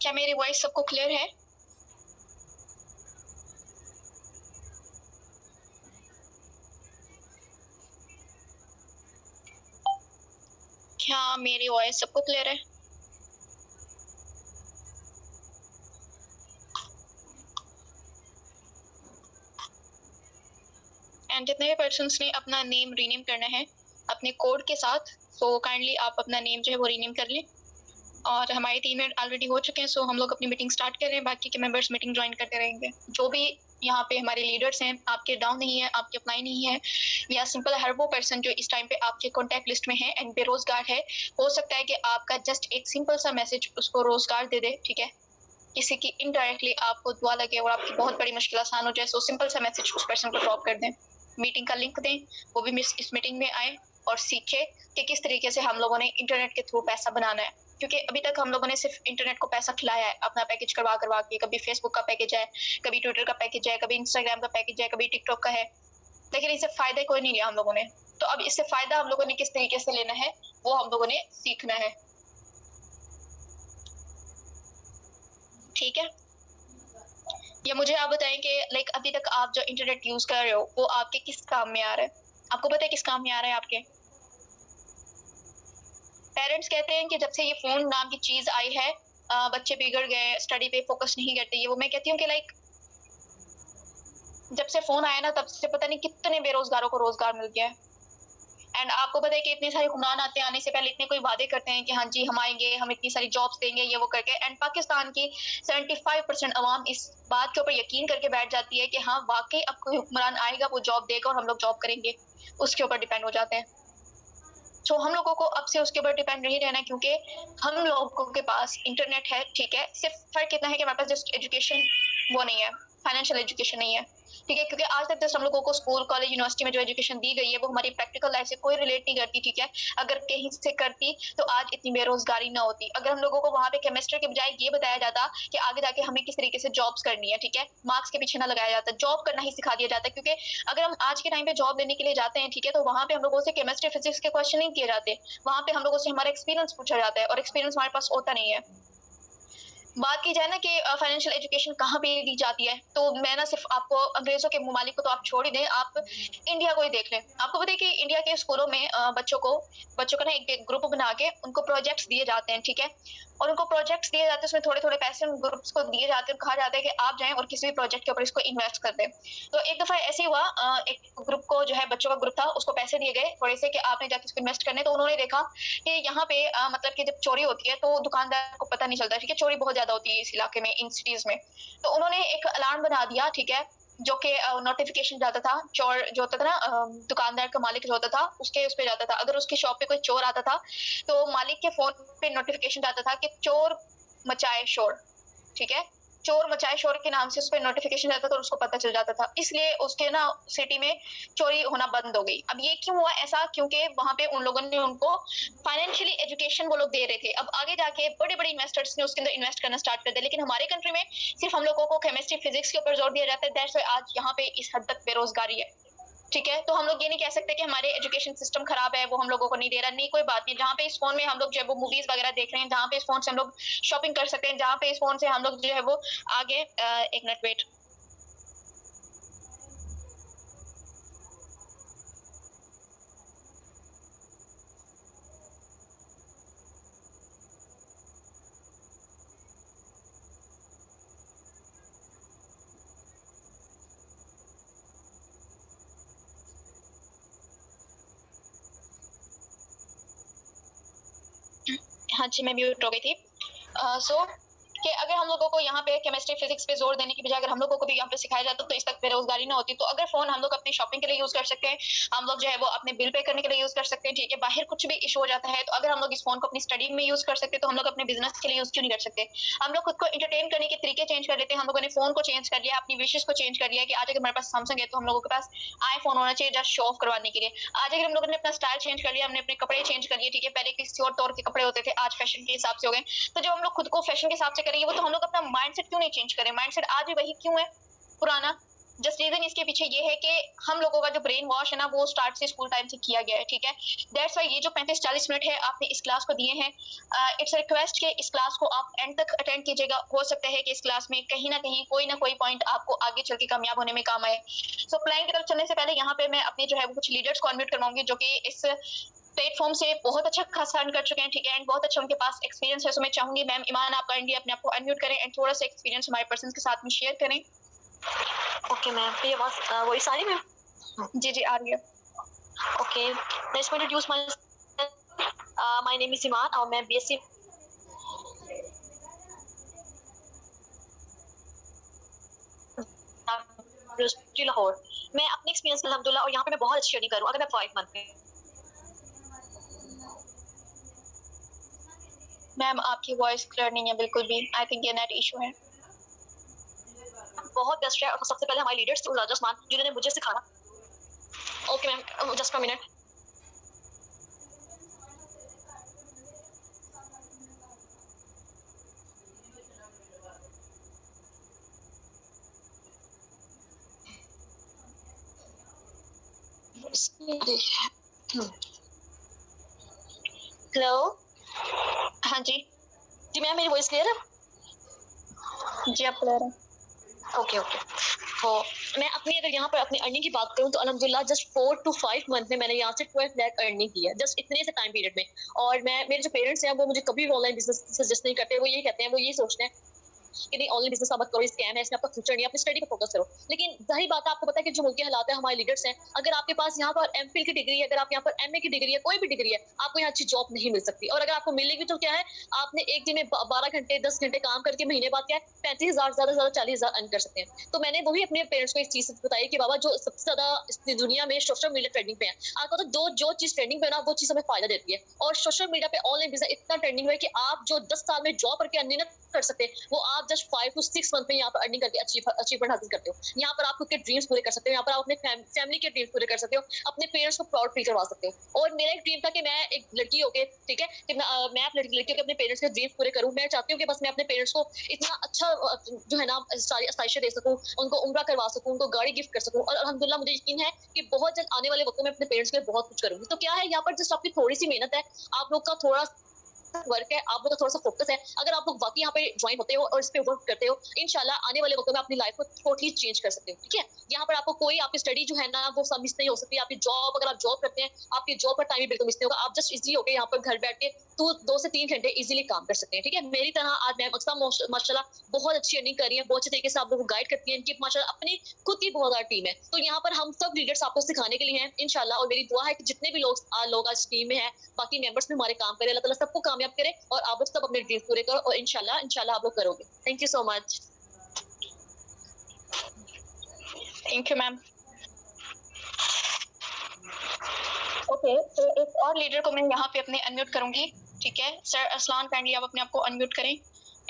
क्या मेरी वॉइस सबको क्लियर है? क्या मेरी वॉइस सबको क्लियर है? एंड जितने भी पर्सन ने अपना नेम रीनेम करना है, अपने कोड के साथ सो so काइंडली आप अपना नेम जो है वो रीनेम कर लें। और हमारी टीम में ऑलरेडी हो चुके हैं सो हम लोग अपनी मीटिंग स्टार्ट कर रहे हैं। बाकी के मेंबर्स मीटिंग ज्वाइन करते रहेंगे। जो भी यहाँ पे हमारे लीडर्स हैं, आपके डाउन नहीं है, आपके अप्लाई नहीं है या सिंपल हर वो पर्सन जो इस टाइम पे आपके कॉन्टैक्ट लिस्ट में है एंड बेरोजगार है, हो सकता है कि आपका जस्ट एक सिंपल सा मैसेज उसको रोज़गार दे दे, ठीक है? किसी की इनडायरेक्टली आपको दुआ लगे और आपकी बहुत बड़ी मुश्किल आसान हो जाए सो सिंपल सा मैसेज उस पर्सन को ड्रॉप कर दें। मीटिंग का लिंक दें, वो भी इस मीटिंग में आए और सीखे कि किस तरीके से हम लोगों ने इंटरनेट के थ्रू पैसा बनाना है। क्योंकि अभी तक हम लोगों ने सिर्फ़ इंटरनेट को पैसा खिलाया है, अपना पैकेज करवा करवा के, कभी फेसबुक का पैकेज है, कभी ट्विटर का पैकेज है, कभी इंस्टाग्राम का पैकेज है, कभी टिकटॉक का है, लेकिन इससे फ़ायदा कोई नहीं लिया हम लोगों ने। तो अब इससे फ़ायदा हम लोगों ने किस तरीके से लेना है, वो हम लोगों ने सीखना है। ठीक है? या मुझे आप बताएँ कि लाइक अभी तक आप जो इंटरनेट यूज़ कर रहे हो, वो आपके किस काम में आ रहा है? आपको पता है किस काम में आ रहा है आपके? पेरेंट्स कहते हैं कि जब से ये फ़ोन नाम की चीज़ आई है आ, बच्चे बिगड़ गए स्टडी पे फोकस नहीं करते ये वो मैं कहती हूँ कि लाइक जब से फ़ोन आया ना तब से पता नहीं कितने बेरोजगारों को रोज़गार मिल गया है। एंड आपको पता है कि इतने सारे हुक्मरान आते हैं आने से पहले इतने कोई वादे करते हैं कि हाँ जी हम आएँगे हम इतनी सारी जॉब्स देंगे ये वो करके। एंड पाकिस्तान की 75 परसेंट आवाम इस बात के ऊपर यकीन करके बैठ जाती है कि हाँ वाकई अब कोई हुक्मरान आएगा वो जॉब देगा और हम लोग जॉब करेंगे। उसके ऊपर डिपेंड हो जाते हैं। सो so, हम लोगों को अब से उसके ऊपर डिपेंड नहीं रहना क्योंकि हम लोगों के पास इंटरनेट है ठीक है? सिर्फ़ फ़र्क इतना है कि हमारे पास जस्ट एजुकेशन वो नहीं है फाइनेंशियल एजुकेशन नहीं है। ठीक है, क्योंकि आज तक जस्ट हम लोगों को स्कूल कॉलेज यूनिवर्सिटी में जो एजुकेशन दी गई है, वो हमारी प्रैक्टिकल लाइफ से कोई रिलेट नहीं करती, ठीक है? अगर कहीं से करती तो आज इतनी बेरोजगारी ना होती। अगर हम लोगों को वहाँ पे केमिस्ट्री के बजाय ये बताया जाता कि आगे जाके हमें किस तरीके से जॉब्स करनी है, ठीक है? मार्क्स के पीछे ना लगाया जाता जॉब करना ही सिखा दिया जाता, क्योंकि अगर हम आज के टाइम पे जॉब लेने के लिए जाते हैं, ठीक है तो वहाँ पे हम लोगों से केमिस्ट्री फिजिक्स के क्वेश्चन नहीं किए जाते। वहाँ पे हम लोगों से हमारा एक्सपीरियंस पूछा जाता है और एक्सपीरियंस हमारे पास होता नहीं है। बात की जाए ना कि फाइनेंशियल एजुकेशन कहाँ पे दी जाती है? तो मैं ना सिर्फ़ आपको अंग्रेज़ों के ममालिक को तो आप छोड़ ही दें, आप इंडिया को ही देख लें। आपको पता है कि इंडिया के स्कूलों में बच्चों को, बच्चों का ना एक ग्रुप बना के उनको प्रोजेक्ट्स दिए जाते हैं, ठीक है? और उनको प्रोजेक्ट्स दिए जाते हैं, उसमें थोड़े थोड़े पैसे ग्रुप्स को दिए जाते हैं, कहा जाता है कि आप जाएँ और किसी भी प्रोजेक्ट के ऊपर इसको इन्वेस्ट कर दें। तो एक दफ़ा ऐसे हुआ एक ग्रुप को जो है, बच्चों का ग्रुप था, उसको पैसे दिए गए, थोड़े से कि आपने जाके इसको इन्वेस्ट करने तो उन्होंने देखा कि यहाँ पे मतलब कि जब चोरी होती है तो दुकानदार को पता नहीं चलता, ठीक है, चोरी बहुत ज़्यादा होती है इस इलाके में, इन सिटीज़ में। तो उन्होंने एक अलार्म बना दिया, ठीक है जो कि नोटिफिकेशन जाता था, चोर जो होता था ना दुकानदार का मालिक जो होता था, उसके उस पर जाता था। अगर उसकी शॉप पे कोई चोर आता था तो मालिक के फ़ोन पे नोटिफिकेशन जाता था कि चोर मचाए शोर, ठीक है? चोर मचाए शोर के नाम से उस पर नोटिफिकेशन जाता था और उसको पता चल जाता था। इसलिए उसके ना सिटी में चोरी होना बंद हो गई। अब ये क्यों हुआ? ऐसा क्योंकि वहाँ पे उन लोगों ने उनको फाइनेंशियली एजुकेशन वो लोग दे रहे थे। अब आगे जाके बड़े बड़े इन्वेस्टर्स ने उसके अंदर इन्वेस्ट करना स्टार्ट कर दिया। लेकिन हमारे कंट्री में सिर्फ़ हम लोगों को केमिस्ट्री फिजिक्स के ऊपर ज़ोर दिया जाता है। दैट्स आज यहाँ पे इस हद तक बेरोजगारी है। ठीक है? तो हम लोग ये नहीं कह सकते कि हमारे एजुकेशन सिस्टम खराब है, वो हम लोगों को नहीं दे रहा, नहीं, कोई बात नहीं। जहाँ पे इस फ़ोन में हम लोग जो है वो मूवीज़ वगैरह देख रहे हैं, जहाँ पे इस फ़ोन से हम लोग शॉपिंग कर सकते हैं, जहाँ पे इस फ़ोन से हम लोग जो है वो आगे एक मिनट वेट हाँ जी मैं म्यूट हो गई थी। सो uh, so, कि अगर हम लोगों को यहाँ पे केमिस्ट्री फिजिक्स पे ज़ोर देने की बजाय अगर हम लोगों को भी यहाँ पे सिखाया जाता तो इस तक बेरोजगारी ना होती। तो अगर फ़ोन हम लोग अपनी शॉपिंग के लिए यूज़ कर सकते हैं, हम लोग जो है वो अपने बिल पे करने के लिए यूज़ कर सकते हैं, ठीक है? बाहर कुछ भी इशू हो जाता है तो अगर हम लोग इस फ़ोन को अपनी स्टडी में यूज़ कर सकते तो हम लोग अपने बिज़नेस के लिए यूज़ क्यों नहीं कर सकते? हम लोग खुद को इंटरटेन करने के तरीके चेंज कर लेते हैं। हम लोगों ने फ़ोन को चेंज कर लिया, अपनी विशेष को चेंज कर लिया कि आज अगर हमारे पास सैमसंग है तो हम लोगों के पास आई होना चाहिए जस्ट शो ऑफ़ करवाने के लिए। आज अगर हम लोगों ने अपना स्टाइल चेंज कर लिया, हमने अपने कपड़े चेंज कर लिए, ठीक है? पहले किसी और तौर के कपड़े होते थे, आज फ़ैशन के हिसाब से हो गए। तो जब हम लोग खुद को फ़ैशन के हिसाब से करेंगे वो तो हम लोग अपना माइंडसेट क्यों नहीं चेंज करें? माइंडसेट आज भी वही क्यों है? पुराना। जस्ट रीजन इसके पीछे ये है कि हम लोगों का जो ब्रेन वॉश है ना वो स्टार्ट से स्कूल टाइम से किया गया है ठीक है? दैट्स वाई ये जो पैंतीस चालीस मिनट है आपने इस क्लास को दिए हैं। इट्स रिक्वेस्ट कि इस क्लास को आप एंड तक अटेंड कीजिएगा। हो सकता है कि इस क्लास में कहीं ना कहीं कोई ना कोई पॉइंट आपको आगे चल के कामयाब होने में काम आए। सो so, प्लान की तरफ़ चलने से पहले यहाँ पे मैं अपने जो है वो कुछ लीडर्स को अनम्यूट करवाऊँगी जो कि इस प्लेटफॉर्म से बहुत अच्छा खासा अर्न कर चुके हैं ठीक है? एंड बहुत अच्छा उनके पास एक्सपीरियंस है सो मैं चाहूँगी मैम ईमान आप काइंडली अपने आप को अनम्यूट करें एंड थोड़ा सा एक्सपीरियंस हमारे पर्सन के साथ में शेयर करें। ओके मैम ये आवाज़ वही सारी मैम जी जी आ रही है। Okay let's introduce my my name is Iman और मैं बीएससी लाहौर मैं अपने एक्सपीरियंस अलहमदुल्ला और यहाँ पे मैं बहुत अच्छी अर्निंग करूँ अगर मैं फाइव मंथ में। मैम, आपकी वॉइस क्लियर नहीं है, बिल्कुल भी। आई थिंक ये नेट इशू है। बहुत बेस्ट है और सबसे पहले हमारे लीडर्स थे उजाजमान जिन्होंने मुझे सिखाया। Okay ma'am just a minute hello हाँ जी। जी मैम मेरी वॉइस क्लियर है? जी आप क्लियर है। ओके ओके तो मैं अपनी अगर यहाँ पर अपनी अर्निंग की बात करूँ तो अलहमदिल्ला just four to five month में मैंने यहाँ से ट्वेल्व लैख अर्निंग की है जस्ट इतने से टाइम पीरियड में। और मैं मेरे जो पेरेंट्स हैं वो मुझे कभी ऑनलाइन बिज़नेस सजेस्ट नहीं करते वो ये कहते हैं वो ये सोचते हैं कि नहीं ऑनलाइन बिज़नेस मत करो स्कैम है, इसमें आपका फ्यूचर नहीं अपनी स्टडी पर फोकस करो। लेकिन ज़ाहिर बात है, आपको पता है कि जो मुल्क हालात है, हमारे लीडर्स हैं, अगर आपके पास यहाँ पर एम की डिग्री है, अगर आप यहाँ पर एमए की डिग्री है, कोई भी डिग्री है, आपको यहाँ अच्छी जॉब नहीं मिल सकती। और अगर आपको मिलेगी तो क्या है, आपने एक दिन में बारह घंटे, दस घंटे काम करके महीने बाद क्या है, पैंतीस हज़ार, ज़्यादा ज़्यादा चालीस हज़ार अर्न कर सकते हैं। तो मैंने वही अपने पेरेंट्स को इस चीज़ बताई कि बाबा, जो सबसे ज़्यादा दुनिया में सोशल मीडिया ट्रेंडिंग पे है, आपको तो दो, जो चीज़ ट्रेंडिंग पे ना, वो चीज़ हमें फ़ायदा देती है। और सोशल मीडिया पे ऑनलाइन बिज़नेस इतना ट्रेंडिंग है कि आप जो दस साल में जॉब करके अर्निंग कर सकते, वो आप just five to six month में यहाँ पर अर्निंग करके अचीवमेंट हासिल करते हो। यहाँ पर आप खुद के ड्रीम्स पूरे कर सकते हो, यहाँ पर आप अपने फैमिली के ड्रीम्स पूरे कर सकते हो, अपने पेरेंट्स को प्राउड फील करवा सकते हो। और मेरा एक ड्रीम था कि मैं एक लड़की होके, ठीक है, कि मैं आप लड़की लड़की अपने पेरेंट्स के ड्रीम्स पूरे करूँ। मैं चाहती हूँ कि बस मैं अपने पेरेंट्स को इतना अच्छा जो है ना, सारी आसाइशें दे सकूँ, उनको उम्र करवा सकूँ, उनको गाड़ी गिफ्ट कर सकूँ। और अलहमदुल्ला मुझे यकीन है कि बहुत जल्द आने वाले वक्त में अपने पेरेंट्स के लिए बहुत कुछ करूँगी। तो क्या है, यहाँ पर जस्ट आपकी थोड़ी सी मेहनत है। आप लोग का थोड़ा वर्क है, आप का थोड़ा सा फोकस है। अगर आप लोग बाकी यहाँ पे ज्वाइन होते हो और इस पे वर्क करते हो इनशाला आने वाले वक्त में अपनी लाइफ को टोटली चेंज कर सकते हो, ठीक है? यहाँ पर आपको कोई आपकी स्टडी जो है ना, वो सब मिस नहीं हो सकती। आपकी जॉब अगर आप जॉब करते हैं, आपकी जॉब पर टाइम भी बिल्कुल मिस नहीं होगा। आप जस्ट इजी होकर यहाँ पर घर बैठ के तो दो से तीन घंटे इजिली काम कर सकते हैं, ठीक है? मेरी तरह आज मैम अक्सर माशाला बहुत अच्छी अर्निंग कर रही है, बहुत अच्छे तरीके से आप लोग को गाइड करती है, इनकी माशा अपनी खुद की बहुत ज़्यादा टीम है। तो यहाँ पर हम सब लीडर्स आपको सिखाने के लिए हैं इनशाला और मेरी दुआ है कि जितने भी लोग लोग आज टीम में है, बाकी मेंबर्स भी हमारे काम करें। अल्लाह ताला सबको कामयाब करे और आप लोग सब अपने ड्रीम पूरे करो और इनशाला इनशाला आप लोग करोगे। Thank you so much thank you ma'am okay तो एक और लीडर को मैं यहाँ पे अपने अनम्यूट करूँगी ठीक है? सर असलान काइंडली आप अपने आप को अनम्यूट करें।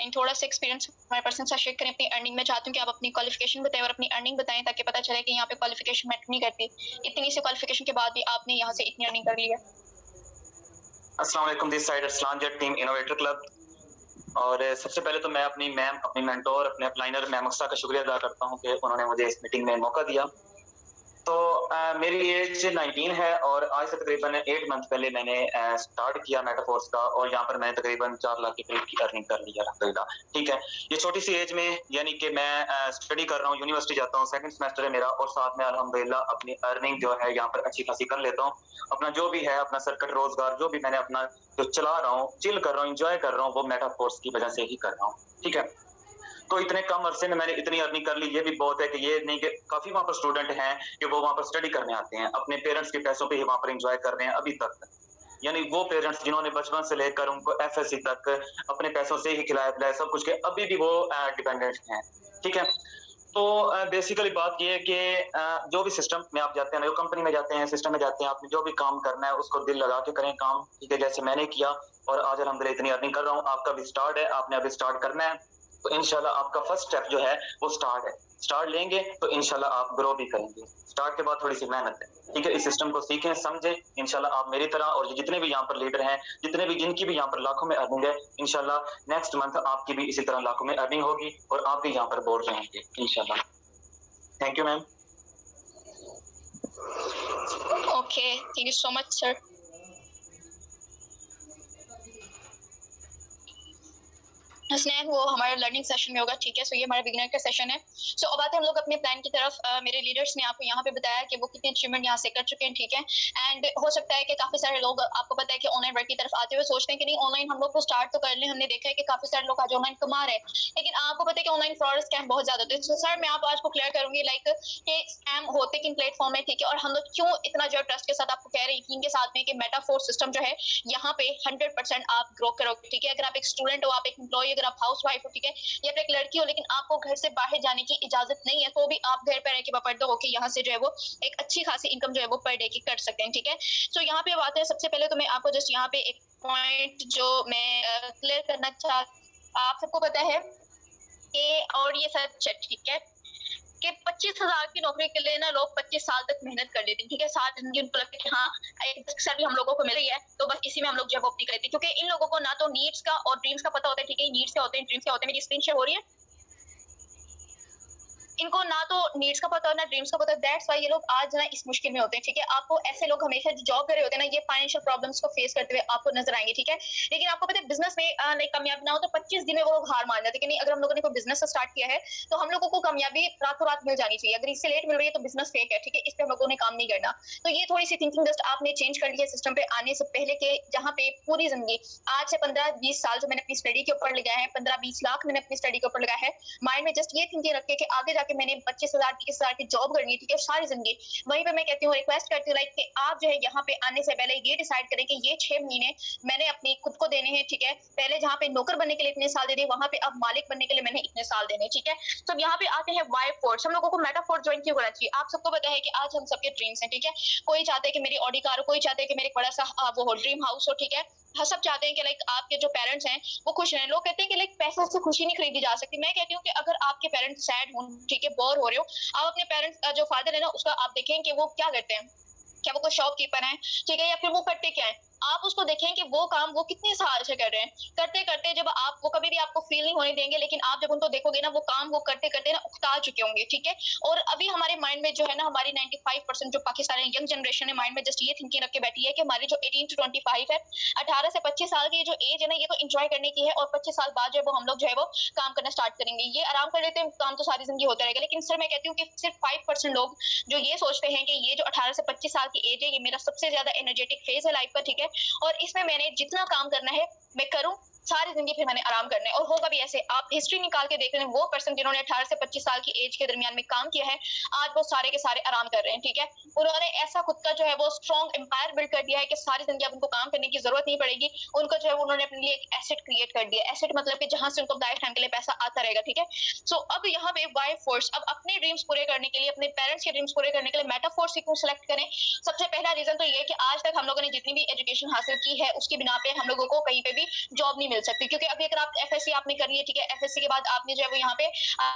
एंड थोड़ा सा एक्सपीरियंस हमारे पर्सन से शेयर करें अपनी अर्निंग में चाहती हूँ कि आप अपनी क्वालिफिकेशन बताएँ और अपनी अर्निंग बताएँ ताकि पता चले कि यहाँ पे क्वालिफिकेशन मैटर नहीं करती। इतनी सी क्वालिफिकेशन के बाद भी आपने यहाँ से इतनी अर्निंग कर लिया अस्सलाम this side Arsalan Jatt team innovator club और सबसे पहले तो मैं अपनी मैम अपनी मेंटोर अपने अपलाइनर मैम अक्सा का शुक्रिया अदा करता हूँ कि उन्होंने मुझे इस मीटिंग में मौका दिया। तो आ, मेरी एज 19 है और आज से तकरीबन एट मंथ पहले मैंने आ, स्टार्ट किया मेटाफोर्स का और यहाँ पर मैंने तकरीबन चार लाख के करीब की अर्निंग कर ली अलहमदिल्ला ठीक है? ये छोटी सी एज में यानी कि मैं स्टडी कर रहा हूँ यूनिवर्सिटी जाता हूँ सेकंड सेमेस्टर है मेरा और साथ में अलहमदिल्ला अपनी अर्निंग जो है यहाँ पर अच्छी खासी कर लेता हूँ। अपना जो भी है अपना सर्कट रोज़गार जो भी मैंने अपना जो चला रहा हूँ चिल कर रहा हूँ इंजॉय कर रहा हूँ वो मेटाफोर्स की वजह से ही कर रहा हूँ। ठीक है? तो इतने कम अरसे में मैंने इतनी अर्निंग कर ली, ये भी बहुत है कि ये नहीं कि काफ़ी वहाँ पर स्टूडेंट हैं कि वो वहाँ पर स्टडी करने आते हैं, अपने पेरेंट्स के पैसों पर ही वहाँ पर इंजॉय कर रहे हैं अभी तक। यानी वो पेरेंट्स जिन्होंने बचपन से लेकर उनको एफएससी तक अपने पैसों से ही खिलाया पिलाया सब कुछ के, अभी भी वो डिपेंडेंट हैं। ठीक है? तो बेसिकली बात ये है कि जो भी सिस्टम में आप जाते हैं, जो कंपनी में जाते हैं सिस्टम में जाते हैं, आपने जो भी काम करना है, उसको दिल लगा के करें काम। ठीक है? जैसे मैंने किया और आज अलहमदिल्ला इतनी अर्निंग कर रहा हूँ, आपका भी स्टार्ट है, आपने अभी स्टार्ट करना है। तो इनशाला आपका फ़र्स्ट स्टेप जो है, वो स्टार्ट है। स्टार्ट लेंगे तो इनशाला आप ग्रो भी करेंगे। स्टार्ट के बाद थोड़ी सी मेहनत है। ठीक है, इस सिस्टम को सीखें, समझे इनशाला आप मेरी तरह और जितने भी यहाँ पर लीडर हैं, जितने भी जिनकी भी यहाँ पर लाखों में अर्निंग है इनशाला नेक्स्ट मंथ आपकी भी इसी तरह लाखों में अर्निंग होगी और आप भी यहाँ पर बोल रहेंगे इनशाला thank you ma'am okay thank you so much sir Hasnain वो हमारा लर्निंग सेशन में होगा, ठीक है? सो ये हमारा बिगनर का सेशन है। सो अब आते हैं हम लोग अपने प्लान की तरफ़। मेरे लीडर्स ने आपको यहाँ पे बताया कि वो कितने अचीवमेंट यहाँ से कर चुके हैं, ठीक है? एंड हो सकता है कि काफ़ी सारे लोग आपको पता है कि ऑनलाइन वर्क की तरफ़ आते हुए सोचते हैं कि नहीं ऑनलाइन हम लोग को स्टार्ट तो कर लें, हमने देखा है कि काफ़ी सारे लोग आज ऑनलाइन कमा रहे हैं। लेकिन आपको पता है कि ऑनलाइन फ्रॉड स्कैम बहुत ज़्यादा होते हैं। सर मैं आप आज को क्लियर करूँगी लाइक कि स्कैम होते किन प्लेटफॉर्म में, ठीक है? और हम लोग क्यों इतना जो ट्रस्ट के साथ आपको कह रहे हैं, यकीन के साथ में कि मेटाफोर सिस्टम जो है, यहाँ पे हंड्रेड आप ग्रो करोगे, ठीक है? अगर आप एक स्टूडेंट हो, आप एक एम्प्लॉय अगर आप हाउस वाइफ हो, ठीक है, या फिर एक लड़की हो, लेकिन आपको घर से बाहर जाने की इजाज़त नहीं है तो भी आप घर पर रह के दो होकर यहाँ से जो है वो एक अच्छी खासी इनकम जो है वो पर डे की कर सकते हैं, ठीक है? सो यहाँ पे बात है, सबसे पहले तो मैं आपको जस्ट यहाँ पे एक पॉइंट जो मैं क्लियर करना चाह, आप सबको पता है कि, और ये है ठीक है? कि पच्चीस हज़ार की नौकरी के लिए ना लोग पच्चीस साल तक मेहनत कर लेते हैं, ठीक है? सात ज़िंदगी उनको लगता है हाँ एक सैलरी हम लोगों को मिल रही है तो बस इसी में हम लोग जॉब अपनी करते हैं। क्योंकि इन लोगों को ना तो नीड्स का और ड्रीम्स का पता होता है, ठीक है? नीड्स क्या होते हैं ड्रीम्स क्या होते हैं? मेरी स्क्रीन शेयर हो रही है। इनको ना तो नीड्स का पता हो ना ड्रीम्स का पता दैट्स वाई ये लोग आज ना इस मुश्किल में होते हैं, ठीक है? आपको ऐसे लोग हमेशा जो जॉब कर रहे होते हैं ना, ये फाइनेंशियल प्रॉब्लम्स को फेस करते हुए आपको नज़र आएँगे, ठीक है? लेकिन आपको पता है बिज़नेस में लाइक कामयाब ना हो तो पच्चीस दिन में वो लोग हार मान जाते हैं नहीं, अगर हम लोगों ने कोई बिज़नेस स्टार्ट किया है तो हम लोगों को कामयाबी रातों रात मिल जानी चाहिए। अगर इससे लेट मिल रही है तो बिज़नेस फेक है, ठीक है? इस पर हम लोगों ने काम नहीं करना। तो ये थोड़ी सी थिंकिंग जस्ट आपने चेंज कर लिया सिस्टम पे आने से पहले के, जहाँ पे पूरी ज़िंदगी, आज से पंद्रह बीस साल जो मैंने अपनी स्टडी के ऊपर लगाया है, पंद्रह बीस लाख मैंने अपनी स्टडी के ऊपर लगाया है माइंड में जस्ट ये थिंकिंग रखे कि आगे जाके मैंने पच्चीस हज़ार तीस हज़ार की जॉब करनी है ठीक है सारी ज़िंदगी। वहीं पे मैं कहती हूँ रिक्वेस्ट करती हूँ लाइक कि आप जो है यहाँ पे आने से पहले ये डिसाइड करें कि ये छह महीने मैंने अपनी खुद को देने हैं ठीक है? पहले जहाँ पे नौकर बनने के लिए इतने साल दे दिए वहाँ पे अब मालिक बनने के लिए मैंने इतने साल देने ठीक है? तो यहाँ पे आते हैं वाई फोर्स हम लोगों को मेटा फोर्स ज्वाइन क्यों करना चाहिए? आप सबको पता है कि आज हम सबके ड्रीम्स हैं ठीक है? कोई चाहते हैं कि मेरी ऑडी कार हो कोई चाहते हैं कि मेरे बड़ा सा वो हो ड्रीम हाउस हो ठीक है? हाँ, सब चाहते हैं कि लाइक आपके जो पेरेंट्स हैं वो खुश रहें। लोग कहते हैं कि लाइक पैसे से खुशी नहीं खरीदी जा सकती। मैं कहती हूँ कि अगर आपके पेरेंट्स सैड हो है बोर हो रहे हो। आप अपने पेरेंट्स का जो फादर है ना, उसका आप देखें कि वो क्या करते हैं? क्या वो कोई शॉपकीपर है? ठीक है, या फिर वो करते क्या है? आप उसको देखें कि वो काम, वो कितने साल से कर रहे हैं। करते करते जब आप, वो कभी भी आपको फील नहीं होने देंगे, लेकिन आप जब उनको देखोगे ना, वो काम वो करते करते ना उकता चुके होंगे, ठीक है? और अभी हमारे माइंड में जो है ना, हमारी 95 परसेंट जो पाकिस्तानी यंग जनरेशन है माइंड में जस्ट ये थिंकिंग रख के बैठी है कि हमारी जो एटीन टू ट्वेंटी है, अठारह से पच्चीस साल की जो एज है ना, ये तो इंजॉय करने की है और पच्चीस साल बाद जो है वो हम लोग जो है वो काम करना स्टार्ट करेंगे। ये आराम कर लेते हैं, काम तो सारी ज़िंदगी होता रहेगा, लेकिन सर मैं कहती हूँ कि सिर्फ़ फाइव लोग जो ये सोचते हैं कि ये जो अठारह से पच्चीस साल की एज है, ये मेरा सबसे ज़्यादा एनर्जेटिक फ़ेज़ है लाइफ का, ठीक है? और इसमें मैंने जितना काम करना है मैं करूँ। सारी ज़िंदगी फिर मैंने आराम करना और होगा भी ऐसे। आप हिस्ट्री निकाल के देख रहे हैं, वो पर्सन जिन्होंने अठारह से पच्चीस साल की एज के दरमियान में काम किया है, आज वो सारे के सारे आराम कर रहे हैं, ठीक है? उन्होंने ऐसा खुद का जो है वो स्ट्रॉन्ग एम्पायर बिल्ड कर दिया है कि सारी ज़िंदगी अब उनको काम करने की ज़रूरत नहीं पड़ेगी। उनको जो है उन्होंने अपने लिए एक एसेट क्रिएट कर दिया एसेट मतलब कि जहाँ से उनको लाइफ टाइम के लिए पैसा आता रहेगा, ठीक है? सो अब यहाँ पे बाय फोर्स अब अपने ड्रीम्स पूरे करने के लिए, अपने पेरेंट्स के ड्रीम्स पूरे करने के लिए मेटाफोर्स क्यों सिलेक्ट करें? सबसे पहला रीजन तो ये कि आज तक हम लोगों ने जितनी भी एजुकेशन हासिल की है, उसकी बिना पे हम लोगों को कहीं पे भी जॉब नहीं मिल सकती क्योंकि अभी अगर आप एफएससी आपने करी है, ठीक है? एफएससी के बाद आपने जो है वो यहाँ पे,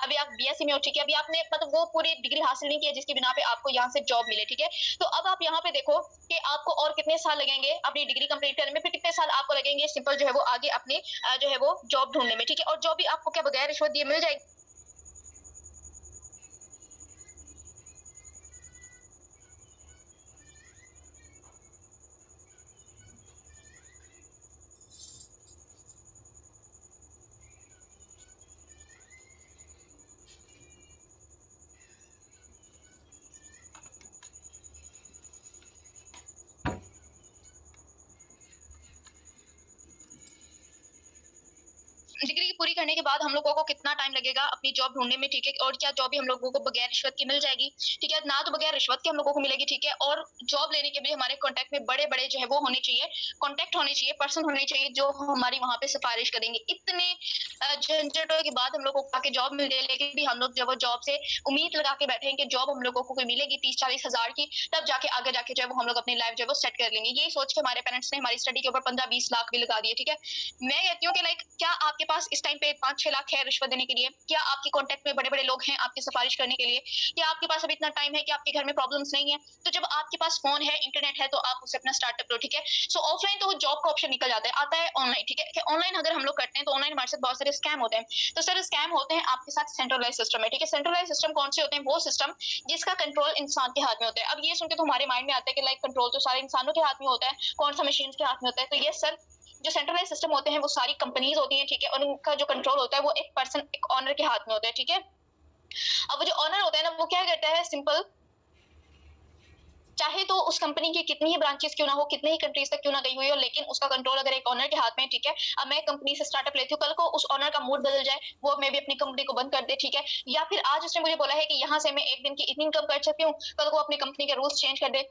अभी आप बीएससी में हो, ठीक है? अभी आपने मतलब वो पूरी डिग्री हासिल नहीं की जिसकी बिना पे आपको यहाँ से जॉब मिले, ठीक है? तो अब आप यहाँ पे देखो कि आपको और कितने साल लगेंगे अपनी डिग्री कंप्लीट करने में, फिर कितने साल आपको लगेंगे सिंपल जो है वो आगे अपने जो है वो जॉब ढूँढने में, ठीक है? और जॉब भी आपको क्या बगैर रिश्वत दिए मिल जाएगी? पूरी करने के बाद हम लोगों को कितना टाइम लगेगा अपनी जॉब ढूँढने में, ठीक है? और क्या जॉब भी हम लोगों को बगैर रिश्वत की मिल जाएगी? ठीक है, ना तो बगैर रिश्वत की हम लोगों को मिलेगी, ठीक है? और जॉब लेने के लिए हमारे कॉन्टेक्ट में बड़े बड़े जो है वो होने चाहिए कॉन्टेक्ट होने चाहिए पर्सन होने चाहिए जो हमारी वहाँ पे सिफारिश करेंगे। इतने झंझटों के बाद हम लोग को आके जॉब मिल जाए लेकिन भी हम लोग जब जॉब से उम्मीद लगा के बैठे कि जॉब हम लोगों को मिलेगी तीस चालीस हज़ार की, तब जाके आगे जाके जो है वो हम लोग अपनी लाइफ जो है वो सेट कर लेंगे। यही सोच के हमारे पेरेंट्स ने हमारी स्टडी के ऊपर पंद्रह बीस लाख भी लगा दिए, ठीक है? मैं कहती हूँ कि लाइक क्या आपके पास इस टाइम टाइम पे पाँच छह लाख है रिश्वत देने के लिए। क्या आपके कॉन्टेक्ट में बड़े बड़े लोग हैं आपकी सिफारिश करने के लिए? या आपके पास अभी इतना टाइम है कि आपके घर में प्रॉब्लम्स नहीं है? तो जब आपके पास फ़ोन है इंटरनेट है तो आप उसे अपना स्टार्टअप करो, ठीक है? सो ऑफलाइन तो जॉब का ऑप्शन निकल जाता है, आता है ऑनलाइन ठीक है? ऑनलाइन अगर हम लोग करते हैं तो ऑनलाइन हमारे साथ बहुत सारे स्कैम होते हैं। तो सर स्कैम होते हैं आपके साथ सेंट्रलाइज सिस्टम है ठीक है? सेंट्रलाइज सिस्टम कौन से होते हैं? वो सिस्टम जिसका कंट्रोल इंसान के हाथ में होता है। अब ये सुनकर तो हमारे माइंड में आता है कि लाइक कंट्रोल तो सारे इंसानों के हाथ में होता है कौन सा मशीन के हाथ में होता है? तो ये सर जो सेंट्रलाइज सिस्टम होते हैं, वो सारी कंपनीज़ होती हैं, ठीक है? और उनका जो कंट्रोल होता है, वो एक पर्सन एक ऑनर के हाथ में होता है, ठीक है? अब वो जो ऑनर होता है ना, वो क्या करता है? सिंपल चाहे तो उस कंपनी की कितनी ही ब्रांचेस क्यों ना हो, कितने ही कंट्रीज़ तक क्यों ना गई हुई हो, लेकिन उसका कंट्रोल अगर एक ऑनर के हाथ में ठीक है? अब मैं कंपनी से स्टार्टअप लेती हूँ, कल को उस ऑनर का मूड बदल जाए, वो मैं भी अपनी कंपनी को बंद कर दे, ठीक है? या फिर आज उसने मुझे बोला है कि यहाँ से मैं एक दिन की इतनी इनकम कर सकती हूँ, कल को अपनी कंपनी के रूल्स चेंज कर दे।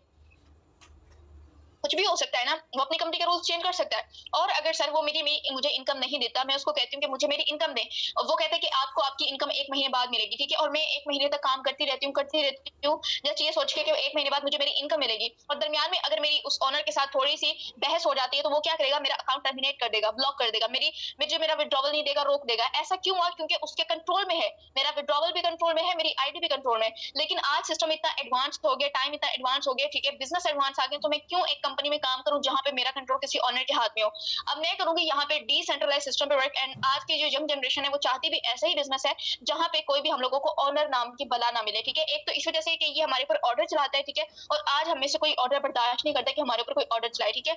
कुछ भी हो सकता है ना, वो अपनी कंपनी के रूल्स चेंज कर सकता है। और अगर सर वो मेरी मुझे इनकम नहीं देता, मैं उसको कहती हूँ कि मुझे मेरी इनकम दे, और वो कहते हैं कि आपको आपकी इनकम एक महीने बाद मिलेगी, ठीक है? और मैं एक महीने तक काम करती रहती हूँ, करती रहती हूँ जस्ट ये सोच के कि एक महीने बाद मुझे मेरी इनकम मिलेगी। और दरमियान में अगर मेरी उस ऑनर के साथ थोड़ी सी बहस हो जाती है तो वो क्या करेगा? मेरा अकाउंट टर्मिनेट कर देगा ब्लॉक कर देगा। मेरी मुझे मेरा विड्रॉवल नहीं देगा, रोक देगा। ऐसा क्यों हुआ? क्योंकि उसके कंट्रोल में है। मेरा विड्रॉवल भी कंट्रोल में है, मेरी आईडी भी कंट्रोल में लेकिन आज सिस्टम इतना एडवांस हो गया टाइम इतना एडवांस हो गया, ठीक है? बिज़नेस एडवांस आ गया तो मैं क्यों एक कंपनी में काम करूँ जहाँ पे मेरा कंट्रोल किसी ऑनर के हाथ में हो। अब मैं करूँगी यहाँ पे डिसेंट्रलाइज सिस्टम पे वर्क एंड आज की जो यंग जनरेशन है, वो चाहती भी ऐसा ही बिज़नेस है, जहाँ पे कोई भी हम लोगों को ऑनर नाम की बला ना मिले, ठीक है? एक तो इस वजह से कि ये हमारे ऊपर ऑर्डर चलाता है, ठीक है? और आज हमें से कोई ऑर्डर बर्दाश्त नहीं करता कि हमारे ऊपर कोई ऑर्डर चलाए, ठीक है?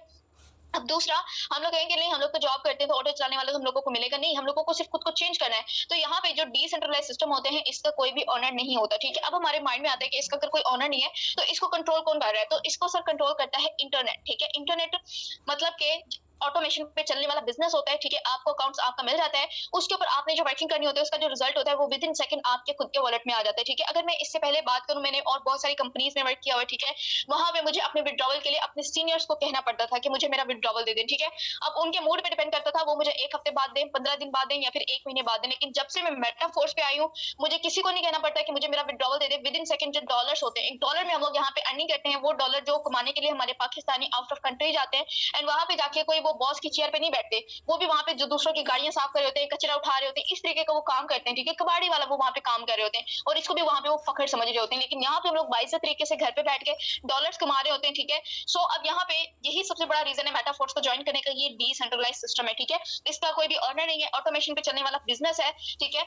अब दूसरा, हम लोग कहेंगे नहीं, हम लोग तो जॉब करते तो ऑटो चलाने वाले तो हम लोगों को मिलेगा नहीं, हम लोगों को सिर्फ़ खुद को चेंज करना है। तो यहाँ पे जो डिसेंट्रलाइज सिस्टम होते हैं, इसका कोई भी ऑनर नहीं होता, ठीक है? अब हमारे माइंड में आता है कि इसका अगर कोई ऑनर नहीं है तो इसको कंट्रोल कौन कर रहा है? तो इसको सर कंट्रोल करता है इंटरनेट ठीक है? इंटरनेट मतलब के ऑटोमेशन पे चलने वाला बिज़नेस होता है, ठीक है? आपको अकाउंट्स आपका मिल जाता है। उसके ऊपर आपने जो वर्किंग करनी होती है, उसका जो रिज़ल्ट होता है, वो विद इन सेकंड आपके खुद के वॉलेट में आ जाता है, ठीक है? अगर मैं इससे पहले बात करूँ, मैंने और बहुत सारी कंपनीज़ में वर्क किया हुआ ठीक है? वहाँ पे मुझे अपने विड्रॉवल के लिए अपने सीनियर्स को कहना पड़ता था कि मुझे मेरा विड्रॉवल दे दें, ठीक है? अब उनके मूड पे डिपेंड करता था, वो मुझे एक हफ़्ते बाद दें, पंद्रह दिन बाद दें या फिर एक महीने बाद दें, लेकिन जब से मैं मेटा फोर्स पे आई हूँ, मुझे किसी को नहीं कहना पड़ता कि मुझे मेरा विड्रॉवल दे दे। विद इन सेकंड जो डॉलर्स होते हैं, एक डॉलर में हम लोग यहाँ पे अर्निंग करते हैं, वो डॉलर जो कमाने के लिए हमारे पाकिस्तानी आउट ऑफ़ कंट्री जाते हैं एंड वहाँ पे जाके कोई वो बॉस की चेयर पे नहीं बैठते। वो भी वहाँ पे जो दूसरों की गाड़ियाँ साफ़ कर रहे होते हैं, कचरा उठा रहे होते हैं, इस तरीके का वो काम करते हैं, ठीक है? कबाड़ी वाला वो वहाँ पे काम कर रहे होते हैं और इसको भी वहाँ पे वो फखर समझ रहे होते हैं। लेकिन यहाँ पे हम लोग बाईस तरीके से घर पे बैठ के डॉलर कमा रहे होते हैं, ठीक है? सो अब यहाँ पे यही सबसे बड़ा रीजन है मेटाफोर्स को ज्वाइन करने का। ये डिसेंट्रलाइज सिस्टम है, ठीक है? इसका कोई भी ऑर्डर नहीं है। ऑटोमेशन पे चलने वाला बिज़नेस है, ठीक है?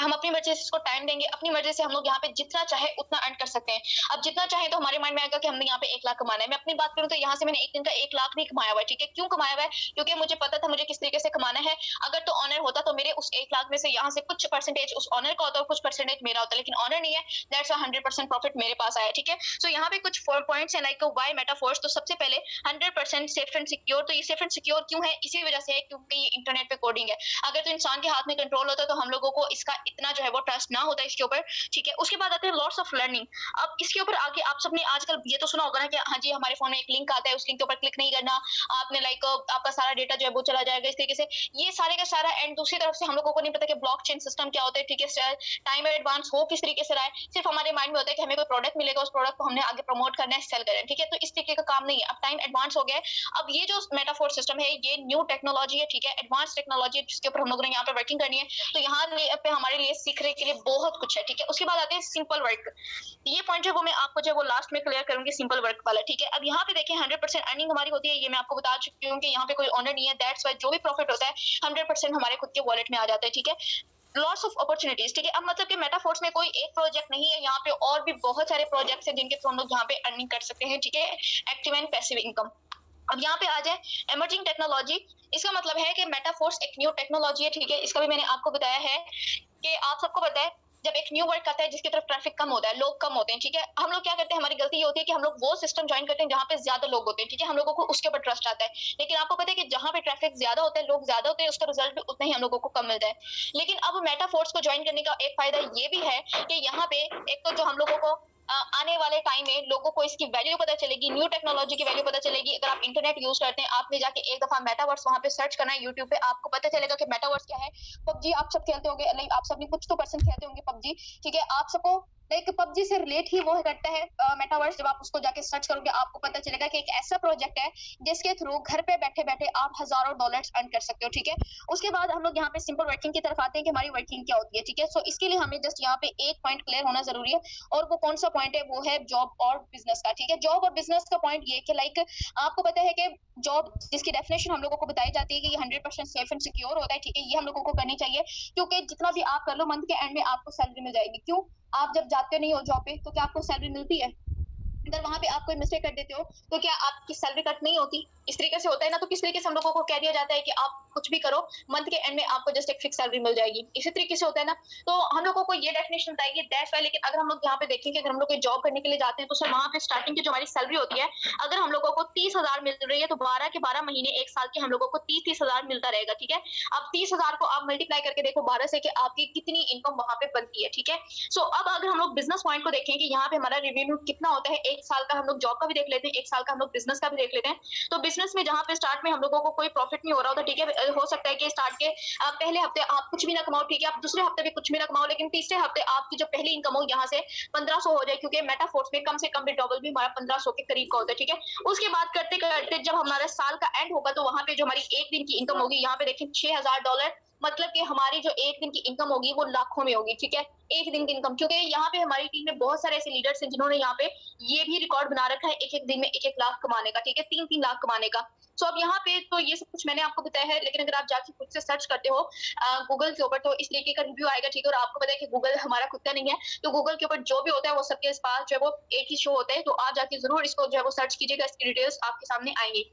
हम अपनी मर्ज़ी से इसको टाइम देंगे, अपनी मर्ज़ी से हम लोग यहाँ पे जितना चाहे उतना अर्न कर सकते हैं। अब जितना चाहे तो हमारे माइंड में आएगा कि हमने यहाँ पे एक लाख कमाना है। मैं अपनी बात करूँ तो यहाँ से मैंने एक दिन का एक लाख नहीं कमाया हुआ है, ठीक है? क्यों कमाया हुआ है? क्योंकि मुझे पता था मुझे किस तरीके से कमाना है। अगर तो ऑनर होता तो मेरे उस एक लाख में से यहाँ से कुछ परसेंटेज उस ऑनर का होता और कुछ परसेंटेज मेरा होता, लेकिन ऑनर नहीं है। दैट्स हंड्रेड परसेंट प्रॉफिट मेरे पास आया, ठीक है? सो यहाँ पे कुछ पॉइंट्स है लाइक वाई मेटाफोर्स तो सबसे पहले hundred percent safe and secure तो ये सेफ़ एंड सिक्योर क्यों है? इसी वजह से है? क्योंकि ये इंटरनेट पे कोडिंग है। अगर तो इंसान के हाथ में कंट्रोल होता तो हम लोगों को इसका इतना जो है वो ट्रस्ट ना होता है इसके ऊपर, ठीक है? उसके बाद आते हैं लॉट्स ऑफ़ लर्निंग अब इसके ऊपर आगे आप सबने आजकल, ये तो सुना होगा ना कि हाँ जी, हमारे फ़ोन में एक लिंक आता है, उस लिंक के ऊपर क्लिक नहीं करना, आपने लाइक आपका सारा डेटा जो है वो चला जाएगा इस तरीके से। ये सारे का सारा एंड दूसरी तरफ़ से हम लोगों को नहीं पता कि ब्लॉक सिस्टम क्या होता है, ठीक है? टाइम एडवांस हो किस तरीके से रहा है। सिर्फ़ हमारे माइंड में होता है कि हमें कोई प्रोडक्ट मिलेगा, उस प्रोडक्ट को हमने आगे प्रमोट करना है सेल करना है, ठीक है? तो इस तरीके का काम नहीं है। अब टाइम एडवांस हो गया अब ये जो मेटाफोर सिस्टम है, ये न्यू टेक्नोलॉजी है, ठीक है? एडवांस टेक्नोलॉजी है, जिसके ऊपर हम लोगों ने यहाँ पे वर्किंग करनी है। तो यहाँ पे हमारे लिए, सीखने के लिए बहुत कुछ है, ठीक है? उसके बाद आते हैं सिंपल वर्क ये पॉइंट जो वो मैं आपको जो वो लास्ट में क्लियर करूँगी सिंपल वर्क वाला, ठीक है? अब यहाँ पे देखें हंड्रेड परसेंट अर्निंग हमारी होती है, ये मैं आपको बता चुकी हूँ कि यहाँ पे कोई ऑनर नहीं है दैट्स वाई जो भी प्रॉफिट होता है हंड्रेड हमारे खुद के वॉलेट में आ जाता है, ठीक है? लॉस ऑफ़ अपॉर्चुनिटीज़ ठीक है? अब मतलब कि मेटाफोर्स में कोई एक प्रोजेक्ट नहीं है, यहाँ पे और भी बहुत सारे प्रोजेक्ट्स हैं जिनके थ्रू हम लोग यहाँ पे अर्निंग कर सकते हैं, ठीक है? एक्टिव एंड पैसिव इनकम अब यहाँ पे आ जाए एमर्जिंग टेक्नोलॉजी इसका मतलब है कि मेटाफोर्स एक न्यू टेक्नोलॉजी है, ठीक है? इसका भी मैंने आपको बताया है कि आप सबको पता है, जब एक न्यू वर्क आता है, जिसकी तरफ़ ट्रैफ़िक कम होता है, लोग कम होते हैं, ठीक है? हम लोग क्या करते हैं, हमारी गलती ये होती है कि हम लोग वो सिस्टम ज्वाइन करते हैं जहाँ पे ज़्यादा लोग होते हैं, ठीक है? हम लोगों को उसके ऊपर ट्रस्ट आता है। लेकिन आपको पता है कि जहाँ पे ट्रैफ़िक ज़्यादा होता है, लोग ज़्यादा होते हैं, उसका रिज़ल्ट भी उतना ही हम लोगों को कम मिलता है। लेकिन अब मेटाफोर्स को ज्वाइन करने का एक फ़ायदा ये भी है कि यहाँ पे एक तो जो हम लोगों को आने वाले टाइम में लोगों को इसकी वैल्यू पता चलेगी न्यू टेक्नोलॉजी की वैल्यू पता चलेगी। अगर आप इंटरनेट यूज़ करते हैं, आपने जाके एक दफ़ा मेटावर्स वहाँ पे सर्च करना है यूट्यूब पे, आपको पता चलेगा कि मेटावर्स क्या है। पबजी, आप सब खेलते होंगे आप सब कुछ तो पर्सन खेलते होंगे पबजी, ठीक है? आप सबको लाइक पबजी से रिलेट ही वो करता है मेटावर्स जब आप उसको जाके सर्च करोगे, आपको पता चलेगा कि एक ऐसा प्रोजेक्ट है, जिसके थ्रू घर पे बैठे बैठे आप हज़ारों डॉलर्स अर्न कर सकते हो, ठीक है? उसके बाद हम लोग यहाँ पे सिंपल वर्किंग की तरफ़ आते हैं कि हमारी वर्किंग क्या होती है, ठीक है? सो इसके लिए हमें जस्ट यहाँ पे एक पॉइंट क्लियर होना ज़रूरी है, और वो कौन सा पॉइंट है? वो है जॉब और बिज़नेस का, ठीक है? जॉब और बिज़नेस का पॉइंट ये कि लाइक आपको पता है कि जॉब जिसकी डेफिनेशन हम लोगों को बताई जाती है कि ये hundred percent safe and secure होता है, ठीक है? ये हम लोगों को करनी चाहिए, क्योंकि जितना भी आप कर लो मंथ के एंड में आपको सैलरी मिल जाएगी। क्यों? आप जब जाते नहीं हो जॉब पे तो क्या आपको सैलरी मिलती है? अगर वहाँ पे आप कोई मिस्टेक कर देते हो तो क्या आपकी सैलरी कट नहीं होती? इस तरीके से होता है ना तो किस तरीके से हम लोगों को कह दिया जाता है कि आप कुछ भी करो मंथ के एंड में आपको जस्ट एक फिक्स सैलरी मिल जाएगी। इसी तरीके से होता है ना तो हम लोगों को ये डेफिनेशन बताएगी दैट्स वाई लेकिन अगर हम लोग यहाँ पे देखेंगे, अगर हम लोग जॉब करने के लिए जाते हैं तो सर वहाँ पे स्टार्टिंग की जो हमारी सैलरी होती है, अगर हम लोगों को तीस हज़ार मिल रही है तो बारह के बारह महीने, एक साल के हम लोगों को तीस तीस हज़ार मिलता रहेगा, ठीक है? अब तीस हज़ार को आप मल्टीप्लाई करके देखो, बारह से कि आपकी कितनी इनकम वहाँ पे बनती है, ठीक है? सो अब अगर हम लोग बिज़नेस पॉइंट को देखें कि यहाँ पे हमारा रिवेन्यू कितना होता है एक साल का हम लोग जॉब का भी देख लेते हैं, एक साल का हम लोग बिज़नेस का भी देख लेते हैं। तो बिज़नेस में जहाँ पे स्टार्ट में हम लोगों को कोई प्रॉफिट नहीं हो रहा होता, ठीक है हो सकता है कि स्टार्ट के पहले हफ़्ते आप कुछ भी ना कमाओ, ठीक है, आप दूसरे हफ़्ते भी कुछ भी ना कमाओ, लेकिन तीसरे हफ़्ते आपकी जो पहली इनकम हो यहाँ से पंद्रह हो जाए, क्योंकि मेटाफोर्स में कम से कम भी डबल भी हमारा पंद्रह के करीब का होता है, ठीक है। उसके बाद करते करते जब हमारा साल का एंड होगा तो वहाँ पे जो हमारी एक दिन की इनकम होगी, यहाँ पे देखें छह हज़ार डॉलर मतलब कि हमारी जो एक दिन की इनकम होगी, वो लाखों में होगी, ठीक है? एक दिन की इनकम क्योंकि यहाँ पे हमारी टीम में बहुत सारे ऐसे लीडर्स हैं जिन्होंने यहाँ पे ये भी रिकॉर्ड बना रखा है एक एक दिन में एक एक लाख कमाने का, ठीक है? तीन तीन लाख कमाने का। सो अब यहाँ पे तो ये सब कुछ मैंने आपको बताया है, लेकिन अगर आप जाके खुद से सर्च करते हो गूगल के ऊपर तो इस तरीके का रिव्यू आएगा, ठीक है? और आपको पता है कि गूगल हमारा खुद का नहीं है। तो गूगल के ऊपर जो भी होता है, वो सबके पास जो है वो एक ही शो होता है। तो आप जाके ज़रूर इसको जो है वो सर्च कीजिएगा, इसकी डिटेल्स आपके सामने आएँगी।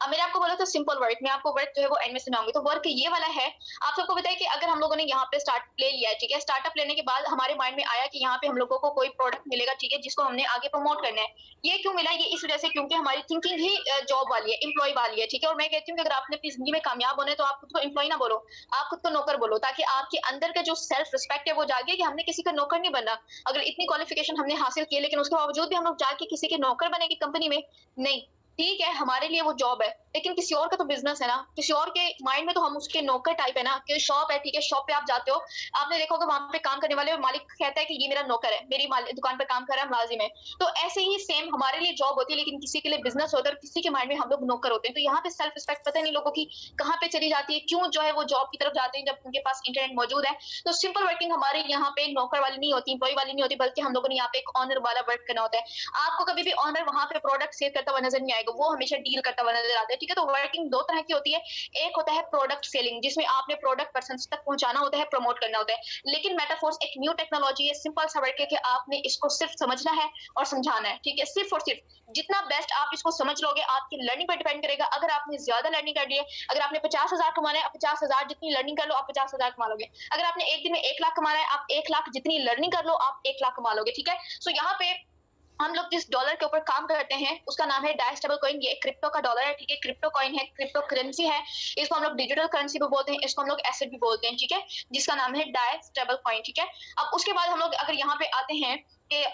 अब मैंने आपको बोला था सिंपल वर्क मैं आपको वर्क जो है वो एंड में सुनाऊँगी। तो वर्क ये वाला है, आप सबको बताया कि अगर हम लोगों ने यहाँ पे स्टार्ट ले लिया ठीक है? स्टार्टअप लेने के बाद हमारे माइंड में आया कि यहाँ पे हम लोगों को कोई प्रोडक्ट मिलेगा, ठीक है, जिसको हमने आगे प्रमोट करना है। ये क्यों मिला? ये इस वजह से क्योंकि हमारी थिंकिंग ही जॉब वाली है एम्प्लॉय वाली है, ठीक है? और मैं कहती हूँ कि अगर आपने अपनी ज़िंदगी में कामयाब होने तो आप खुद को एम्प्लॉय ना बोलो। आप खुद को नौकर बोलो, ताकि आपके अंदर का जो सेल्फ रिस्पेक्ट है, वो जागे कि हमने किसी का नौकर नहीं बनना। अगर इतनी क्वालिफिकेशन हमने हासिल की लेकिन उसके बावजूद भी हम लोग जाके किसी के नौकर बने की कंपनी में, नहीं। ठीक है, हमारे लिए वो जॉब है। लेकिन किसी और का तो बिज़नेस है ना। किसी और के माइंड में तो हम उसके नौकर टाइप है ना, कि शॉप है, ठीक है शॉप पे आप जाते हो। आपने देखा होगा वहाँ पे काम करने वाले मालिक कहता है कि ये मेरा नौकर है, मेरी दुकान पर काम कर रहा है, मुलाजिम है। तो ऐसे ही सेम हमारे लिए जॉब होती है, लेकिन किसी के लिए बिज़नेस होता है और किसी के माइंड में हम लोग नौकर होते हैं। तो यहाँ पे सेल्फ रिस्पेक्ट पता नहीं लोगों की कहाँ पे चली जाती है, क्यों जो है वो जॉब की तरफ़ जाते हैं जब उनके पास इंटरनेट मौजूद है। तो सिंपल वर्किंग हमारे यहाँ पे नौकर वाली नहीं होती एम्प्लॉय वाली नहीं होती, बल्कि हम लोगों ने यहाँ पे एक ऑनर वाला वर्क करना होता है। आपको कभी भी ऑनर वहाँ पे प्रोडक्ट सेल करता हुआ नज़र नहीं आएगा। वो हमेशा डील करता हुआ नज़र आता है, ठीक है? तो वर्किंग दो तरह की होती है। एक होता है प्रोडक्ट सेलिंग जिसमें आपने प्रोडक्ट पर्सन तक पहुंचाना होता है प्रमोट करना होता है। लेकिन मेटाफोर्स एक न्यू टेक्नोलॉजी है सिंपल सा वर्क है कि आपने इसको सिर्फ़ समझना है और समझाना है, ठीक है? सिर्फ़ और सिर्फ़। जितना बेस्ट आप इसको समझ लोगे, आपकी लर्निंग पर डिपेंड करेगा। अगर आपने ज़्यादा लर्निंग कर ली है, अगर आपने पचास हज़ार कमाना है पचास हज़ार जितनी लर्निंग कर लो, आप पचास हज़ार कमा लोगे। अगर आपने एक दिन में एक लाख कमाना है, आप एक लाख जितनी लर्निंग कर लो, आप एक लाख कमा लोगे, ठीक है? सो यहाँ पे हम लोग जिस डॉलर के ऊपर काम करते हैं, उसका नाम है डायस्टेबल कॉइन ये क्रिप्टो का डॉलर है, ठीक है? क्रिप्टो कॉइन है क्रिप्टो करेंसी है। इसको हम लोग डिजिटल करेंसी भी बोलते हैं, इसको हम लोग एसेट भी बोलते हैं, ठीक है? जिसका नाम है डायस्टेबल कॉइन ठीक है? अब उसके बाद हम लोग अगर यहाँ पे आते हैं कि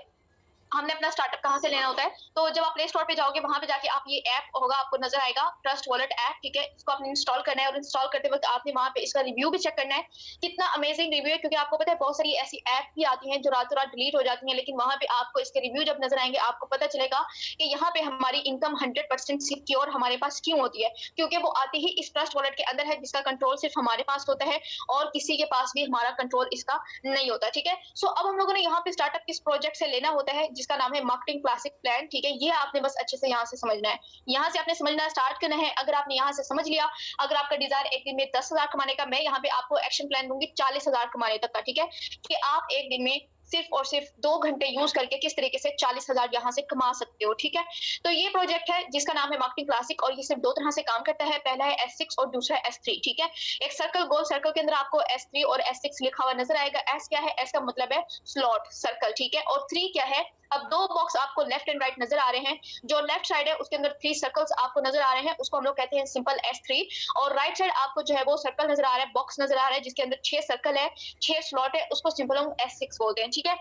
हमने अपना स्टार्टअप कहाँ से लेना होता है? तो जब आप प्ले स्टोर पे जाओगे, वहाँ पे जाके आप ये ऐप होगा, आपको नज़र आएगा ट्रस्ट वॉलेट ऐप ठीक है? इसको आपने इंस्टॉल करना है और इंस्टॉल करते वक्त आपने वहाँ पे इसका रिव्यू भी चेक करना है। कितना अमेजिंग रिव्यू है, क्योंकि आपको पता है बहुत सारी ऐसी ऐप भी आती है जो रातों रात डिलीट हो जाती है, लेकिन वहाँ पे आपको इसके रिव्यू जब नज़र आएँगे, आपको पता चलेगा कि यहाँ पे हमारी इनकम हंड्रेड परसेंट सिक्योर हमारे पास क्यों होती है? क्योंकि वो आती ही इस ट्रस्ट वॉलेट के अंदर है, जिसका कंट्रोल सिर्फ़ हमारे पास होता है और किसी के पास भी हमारा कंट्रोल इसका नहीं होता, ठीक है? सो अब हम लोगों ने यहाँ पे स्टार्टअप किस प्रोजेक्ट से लेना होता है जिसका नाम है मार्केटिंग क्लासिक प्लान ठीक है? ये आपने बस अच्छे से यहाँ से समझना है। यहाँ से आपने समझना स्टार्ट करना है। अगर आपने यहाँ से समझ लिया, अगर आपका डिज़ायर एक दिन में दस हज़ार कमाने का, मैं यहाँ पे आपको एक्शन प्लान दूँगी चालीस हज़ार कमाने तक का, ठीक है? कि आप एक दिन में सिर्फ़ और सिर्फ़ दो घंटे यूज़ करके किस तरीके से चालीस हज़ार यहाँ से कमा सकते हो, ठीक है? तो ये प्रोजेक्ट है जिसका नाम है मार्केटिंग क्लासिक और ये सिर्फ़ दो तरह से काम करता है। पहला है एस सिक्स और दूसरा एस थ्री ठीक है? एक सर्कल गोल सर्कल के अंदर आपको एस थ्री और एस सिक्स लिखा हुआ नज़र आएगा। एस क्या है? एस का मतलब है स्लॉट सर्कल ठीक है? और थ्री क्या है? अब दो बॉक्स आपको लेफ़्ट एंड राइट नज़र आ रहे हैं। जो लेफ़्ट साइड है, उसके अंदर थ्री सर्कल्स आपको नज़र आ रहे हैं। उसको हम लोग कहते हैं सिंपल एस थ्री और राइट साइड आपको जो है वो सर्कल नज़र आ रहा है बॉक्स नज़र आ रहा है, जिसके अंदर छह सर्कल है, छह स्लॉट है, उसको सिंपल हम एस सिक्स बोलते हैं ठीक है?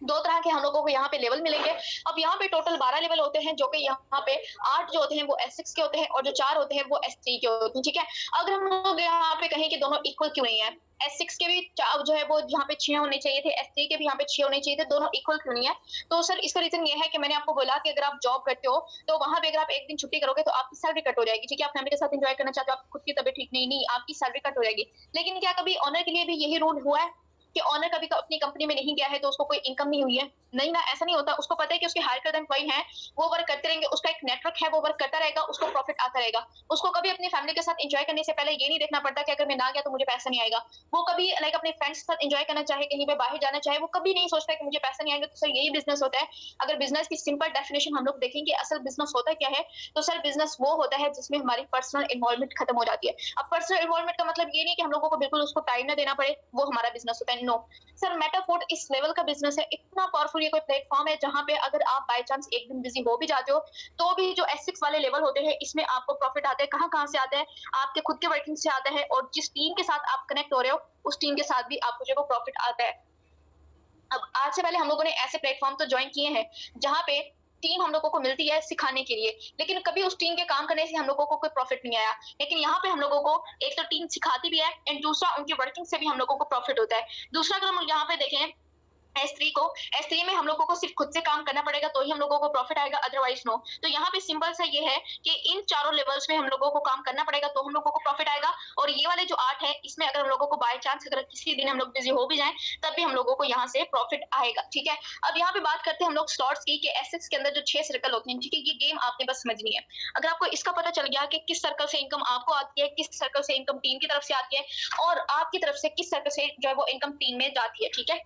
दो तरह के हम लोगों को यहाँ पे लेवल मिलेंगे। अब यहाँ पे टोटल बारह लेवल होते हैं, जो कि यहाँ पे आठ जो होते हैं, वो एस सिक्स के होते हैं और जो चार होते हैं, वो एस थ्री के होते हैं, ठीक है? अगर हम लोग यहाँ पे कहें कि दोनों इक्वल क्यों नहीं है? एस सिक्स के भी जो है, वो यहाँ पे छह होने चाहिए थे एस थ्री के भी यहाँ पे छह होने चाहिए थे, दोनों इक्वल क्यों नहीं है? तो सर इसका रीजन ये है कि मैंने आपको बोला कि अगर आप जॉब करते हो तो वहाँ पे अगर आप एक दिन छुट्टी करोगे तो आपकी सैलरी कट हो जाएगी, ठीक है? आप फैमिली के साथ एंजॉय करना चाहते हो, आप खुद की तबियत ठीक नहीं नहीं, आपकी सैलरी कट हो जाएगी। लेकिन क्या कभी ऑनर के लिए भी यही रूल हुआ है? कि ऑनर कभी अपनी कंपनी में नहीं गया है तो उसको कोई इनकम नहीं हुई है। नहीं ना, ऐसा नहीं होता। उसको पता है कि उसके हायर कर एम्प्लॉय है, वो वर्क करते रहेंगे, उसका एक नेटवर्क है, वो वर्क करता रहेगा, उसको प्रॉफिट आता रहेगा। उसको कभी अपनी फैमिली के साथ एंजॉय करने से पहले ये नहीं देखना पड़ता कि अगर मैं ना गया तो मुझे पैसा नहीं आएगा। वो कभी लाइक अपने फ्रेंड्स के साथ एंजॉय करना चाहे, कहीं पे बाहर जाना चाहे, वो कभी नहीं सोचता कि मुझे पैसा नहीं आएगा तो सर यही बिज़नेस होता है। अगर बिज़नेस की सिंपल डेफिनेशन हम लोग देखेंगे, असल बिज़नेस होता क्या है तो सर बिज़नेस वो होता है जिसमें हमारी पर्सनल इन्वॉल्वमेंट खत्म हो जाती है। अब पर्सनल इन्वॉल्वमेंट का मतलब ये नहीं कि हम लोगों को बिल्कुल उसको टाइम ना देना पड़े, वो हमारा बिज़नेस होता है नो सर मेटाफूड इस लेवल का बिज़नेस है। इतना पावरफुल ये कोई प्लेटफॉर्म है जहाँ पे अगर आप बाय चांस एक दिन बिज़ी हो भी जाते हो तो भी जो एस वाले लेवल होते हैं, इसमें आपको प्रॉफिट आते हैं। कहाँ कहाँ से आते हैं? आपके खुद के वर्किंग से आता है और जिस टीम के साथ आप कनेक्ट हो रहे हो, उस टीम के साथ भी आपको जो प्रॉफिट आता है। अब आज से पहले हम लोगों ने ऐसे प्लेटफॉर्म तो ज्वाइन किए हैं जहाँ पे टीम हम लोगों को मिलती है सिखाने के लिए। लेकिन कभी उस टीम के काम करने से हम लोगों को कोई प्रॉफिट नहीं आया। लेकिन यहाँ पे हम लोगों को एक तो टीम सिखाती भी है एंड दूसरा उनकी वर्किंग से भी हम लोगों को प्रॉफिट होता है। दूसरा अगर हम यहाँ पे देखें एस थ्री को। एस थ्री में हम लोगों को सिर्फ़ खुद से काम करना पड़ेगा तो ही हम लोगों को प्रॉफिट आएगा अदरवाइज़ नो तो यहाँ पे सिंपल सा ये है कि इन चारों लेवल्स में हम लोगों को काम करना पड़ेगा तो हम लोगों को प्रॉफिट आएगा। और ये वाले जो आर्ट है, इसमें अगर हम लोगों को बाय चांस अगर किसी दिन हम लोग बिज़ी हो भी जाए, तब भी हम लोगों को यहाँ से प्रॉफिट आएगा, ठीक है? अब यहाँ पे बात करते हैं हम लोग स्लॉट्स की एस एक्स के अंदर जो छह सर्कल होते हैं, ठीक है? ये गेम आपने बस समझनी है। अगर आपको इसका पता चल गया कि किस सर्कल से इनकम आपको आती है, किस सर्कल से इनकम टीम की तरफ़ से आती है, और आपकी तरफ़ से किस सर्कल से जो है वो इनकम टीम में जाती है, ठीक है?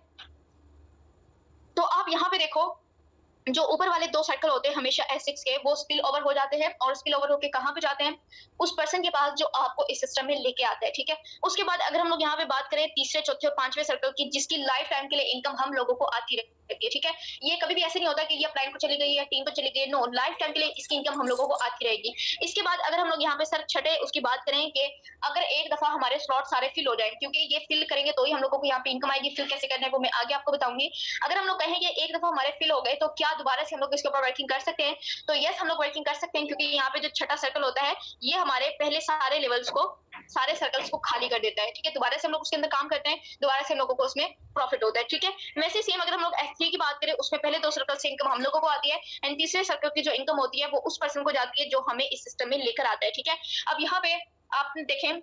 तो आप यहाँ पे देखो, जो ऊपर वाले दो सर्कल होते हैं, हमेशा एस सिक्स के, वो स्पिल ओवर हो जाते हैं और स्पिल ओवर होकर कहाँ पे जाते हैं? उस पर्सन के पास जो आपको इस सिस्टम में लेके आता है, ठीक है? उसके बाद अगर हम लोग यहाँ पे बात करें तीसरे, चौथे और पाँचवें सर्कल की, जिसकी लाइफ टाइम के लिए इनकम हम लोगों को आती रहे है, ठीक है? ये कभी भी ऐसे नहीं होता कि ये क्लाइंट को चली गई या टीम पर चली गई नो लाइफ टाइम के लिए इसकी इनकम हम लोगों को आती रहेगी। इसके बाद अगर हम लोग यहाँ पे सर छठे उसकी बात करें कि अगर एक दफ़ा हमारे स्लॉट सारे फिल हो जाए, क्योंकि ये फिल करेंगे तो ही हम लोगों को यहाँ पे इनकम आएगी फिल कैसे करने को मैं आगे आपको बताऊँगी। अगर हम लोग कहेंगे एक दफ़ा हमारे फिल हो गए तो क्या दोबारा से हम लोग इसके ऊपर वर्किंग कर सकते हैं? तो यस हम लोग वर्किंग कर सकते हैं, क्योंकि यहाँ पे जो छठा सर्कल होता है, ये हमारे पहले सारे लेवल्स को, सारे सर्कल्स को खाली कर देता है, ठीक है? दोबारा से हम लोग उसके अंदर काम करते हैं, दोबारा से हम लोगों को उसमें प्रॉफिट होता है, ठीक है? वैसे सेम अगर हम लोग एफ़ की बात करें, उसमें पहले दो सर्कल से इनकम हम लोगों को आती है एंड तीसरे सर्कल की जो इनकम होती है, वो उस पर्सन को जाती है जो हमें इस सिस्टम में लेकर आता है, ठीक है? अब यहाँ पे आप देखें,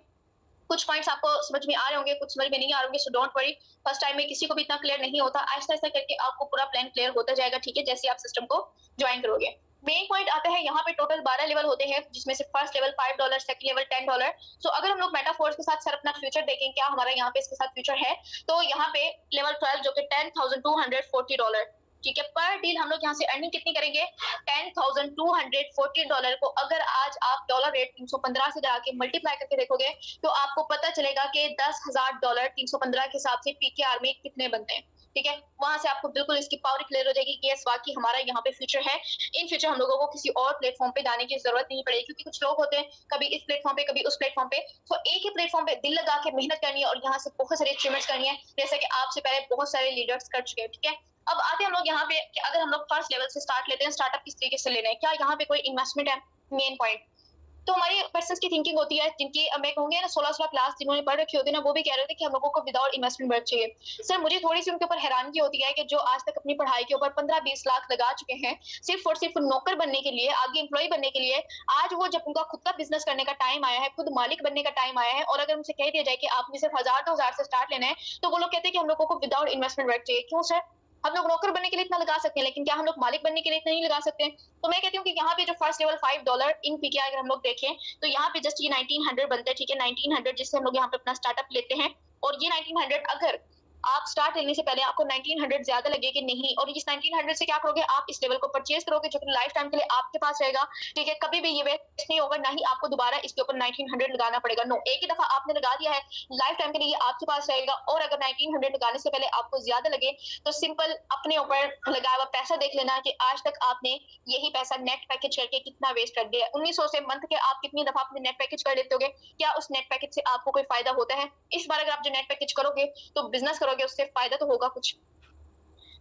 कुछ पॉइंट्स आपको समझ में आ रहे होंगे, कुछ समझ में नहीं आ रहे होंगे so don't worry first time में किसी को भी इतना क्लियर नहीं होता ऐसा ऐसा करके आपको पूरा प्लान क्लियर होता जाएगा, ठीक है? जैसे आप सिस्टम को ज्वाइन करोगे। मेन पॉइंट आता है, यहाँ पे टोटल बारह लेवल होते हैं, जिसमें से first level five dollar second level ten dollar so अगर हम लोग मेटाफोर्स के साथ सर अपना फ्यूचर देखें, क्या हमारा यहाँ पे इसके साथ फ्यूचर है? तो यहाँ पे लेवल ट्वेल्व जो कि ten thousand two hundred forty dollar ठीक है पर डील हम लोग यहाँ से अर्निंग कितनी करेंगे? Ten thousand two hundred forty dollar को अगर आज आप डॉलर रेट तीन सौ पंद्रह से जाके मल्टीप्लाई करके देखोगे तो आपको पता चलेगा कि दस हज़ार डॉलर तीन सौ पंद्रह के हिसाब से पीकेआर में कितने बनते हैं। ठीक है? वहाँ से आपको बिल्कुल इसकी पावर क्लियर हो जाएगी कि यस वाकई हमारा यहाँ पे फ्यूचर है। इन फ्यूचर हम लोगों को किसी और प्लेटफॉर्म पे जाने की ज़रूरत नहीं पड़ेगी क्योंकि कुछ लोग होते हैं, कभी इस प्लेटफॉर्म पे, कभी उस प्लेटफॉर्म पे। तो एक ही प्लेटफॉर्म पे दिल लगा के मेहनत करनी है और यहाँ से बहुत सारे अचीवमेंट्स करनी है। जैसे कि आपसे पहले बहुत सारे लीडर्स कर चुके हैं, ठीक है? अब आते हम लोग यहाँ पे कि अगर हम लोग फ़र्स्ट लेवल से स्टार्ट लेते हैं स्टार्टअप किस तरीके से लेना है? क्या यहाँ पे कोई इन्वेस्टमेंट है? मेन पॉइंट तो हमारी पर्सन की थिंकिंग होती है, जिनकी मैं कहूँगी ना, सोलह सोलह क्लास जिन्होंने पढ़ रखी होती है ना, वो भी कह रहे थे कि हम लोगों को विदाउट इन्वेस्टमेंट बढ़ चाहिए। सर मुझे थोड़ी सी उनके ऊपर हैरानगी होती है कि जो आज तक अपनी पढ़ाई के ऊपर पंद्रह बीस लाख लगा चुके हैं, सिर्फ़ और सिर्फ़ नौकर बनने के लिए, आगे एम्प्लॉय बनने के लिए, आज वो जब उनका खुद का बिज़नेस करने का टाइम आया है, खुद मालिक बनने का टाइम आया है, और अगर उनसे कह दिया जाए कि आपने सिर्फ़ हज़ार दो हज़ार से स्टार्ट लेना है तो वो लोग कहते हैं कि हम लोगों को विदाउट इन्वेस्टमेंट वर्क चाहिए। क्यों सर हम लोग नौकर बनने के लिए इतना लगा सकते हैं, लेकिन क्या हम लोग मालिक बनने के लिए इतना नहीं लगा सकते तो मैं कहती हूँ कि यहाँ पे जो first level five dollar in P अगर हम लोग देखें तो यहाँ पे जस्ट ये नाइनटीन हंड्रेड बनता है, ठीक है? नाइनटीन हंड्रेड जिससे हम लोग यहाँ पे अपना स्टार्टअप लेते हैं। और ये नाइनटीन हंड्रेड अगर आप स्टार्ट लेने से पहले आपको 1900 ज़्यादा लगे कि नहीं। और इस 1900 से क्या करोगे? आप इस लेवल को परचेज करोगे, जो कि लाइफ टाइम के लिए आपके पास रहेगा। ठीक है, कभी भी ये वेस्ट नहीं होगा, ना ही आपको दोबारा इसके ऊपर 1900 लगाना पड़ेगा। नो एक ही दफ़ा आपने लगा दिया है लाइफ टाइम के लिए आपके पास रहेगा। और अगर 1900 लगाने से पहले आपको ज़्यादा लगे तो सिंपल अपने ऊपर लगाया हुआ पैसा देख लेना कि आज तक आपने यही पैसा नेट पैकेज करके कितना वेस्ट कर दिया उन्नीस से मंथ के आप कितनी दफ़ा अपने नेट पैकेज कर लेते हो क्या उस नेट पैकेज से आपको कोई फ़ायदा होता है? इस बार अगर आप जो नेट पैकेज करोगे तो बिज़नेस करोगे। उससे फ़ायदा तो होगा कुछ।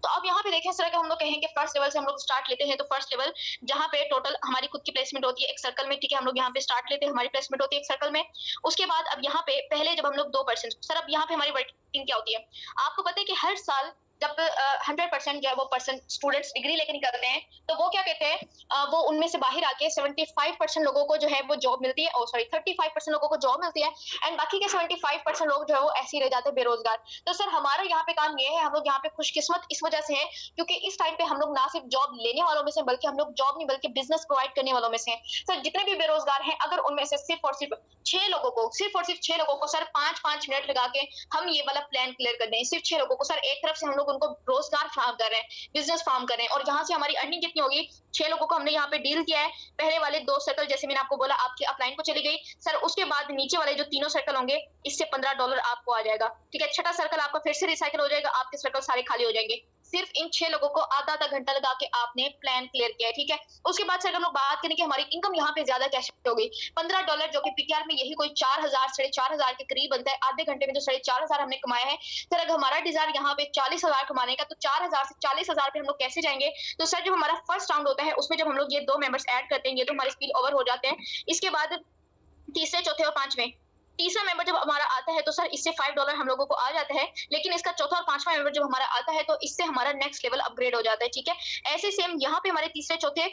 तो अब यहाँ पे देखें इस तरह के हम लोग कहें कि फ़र्स्ट लेवल से हम लोग स्टार्ट लेते हैं। तो फ़र्स्ट लेवल जहाँ पे टोटल हमारी खुद की प्लेसमेंट होती है एक सर्कल में, ठीक है, हम लोग यहाँ पे स्टार्ट लेते हैं, हमारी प्लेसमेंट होती है एक सर्कल में। उसके बाद अब यहाँ पे, पहले जब हम लोग दो परसेंट सर अब यहाँ पे हमारी वर्किंग क्या होती है? आपको पता है कि हर साल जब हंड्रेड परसेंट जो है वो पर्सन स्टूडेंट्स डिग्री लेके निकलते हैं तो वो क्या कहते हैं वो उनमें से बाहर आके सेवेंटी फाइव परसेंट लोगों को जो है वो जॉब मिलती है और सॉरी थर्टी फाइव परसेंट लोगों को जॉब मिलती है एंड बाकी के सेवेंटी फाइव परसेंट लोग जो है वो ऐसे ही रह जाते हैं बेरोजगार। तो सर हमारा यहाँ पे काम ये है, हम लोग यहाँ पे खुशकिस्मत इस वजह से है, क्योंकि इस टाइम पे हम लोग ना सिर्फ़ जॉब लेने वालों में से, बल्कि हम लोग जॉब नहीं, बल्कि बिज़नेस प्रोवाइड करने वालों में से सर जितने भी बेरोजगार हैं, अगर उनमें से सिर्फ़ और सिर्फ़ छह लोगों को, सिर्फ़ और सिर्फ़ छह लोगों को सर पाँच पाँच मिनट लगा के हम ये वाला प्लान क्लियर कर दें। सिर्फ़ छह लोगों को सर एक तरफ़ से हम लोग उनको रोज़गार फार्म कर रहे हैं बिज़नेस फार्म कर रहे हैं। और यहाँ से हमारी अर्निंग कितनी होगी? छह लोगों को हमने यहाँ पे डील किया है। पहले वाले दो सर्कल जैसे मैंने आपको बोला, आपकी अपलाइन को चली गई। सर उसके बाद नीचे वाले जो तीनों सर्कल होंगे, इससे पंद्रह डॉलर आपको आ जाएगा। ठीक है? छठा सर्कल आपका फिर से रिसाइकिल हो जाएगा, आपके सर्कल सारे खाली हो जाएँगे। सिर्फ़ इन छह लोगों को आधा आधा घंटा लगा के आपने प्लान क्लियर किया है, ठीक है? उसके बाद सर हम लोग बात करें कि हमारी इनकम यहाँ पे ज़्यादा कैसे होगी पंद्रह डॉलर जो कि पीकेआर में यही कोई चार हज़ार, साढ़े चार हज़ार के करीब बनता है, आधे घंटे में जो साढ़े चार हज़ार हमने कमाया है, सर, अगर हमारा डिज़ायर यहाँ पे चालीस हज़ार कमाने का तो चार हज़ार से चालीस हज़ार पे हम लोग कैसे जाएँगे? तो सर जब हमारा फ़र्स्ट राउंड होता है, उसमें जब हम लोग ये दो मेंबर्स ऐड करते हैं, ये तो हमारे स्पीड ओवर हो जाते हैं। इसके बाद तीसरे, चौथे और पाँचवें तीसरा मेंबर जब हमारा आता है तो सर इससे फाइव डॉलर हम लोगों को आ जाता है, लेकिन इसका चौथा और पांचवा मेंबर जब हमारा आता है तो इससे हमारा नेक्स्ट लेवल अपग्रेड हो जाता है, ठीक है? ऐसे सेम यहाँ पे हमारे तीसरे, चौथे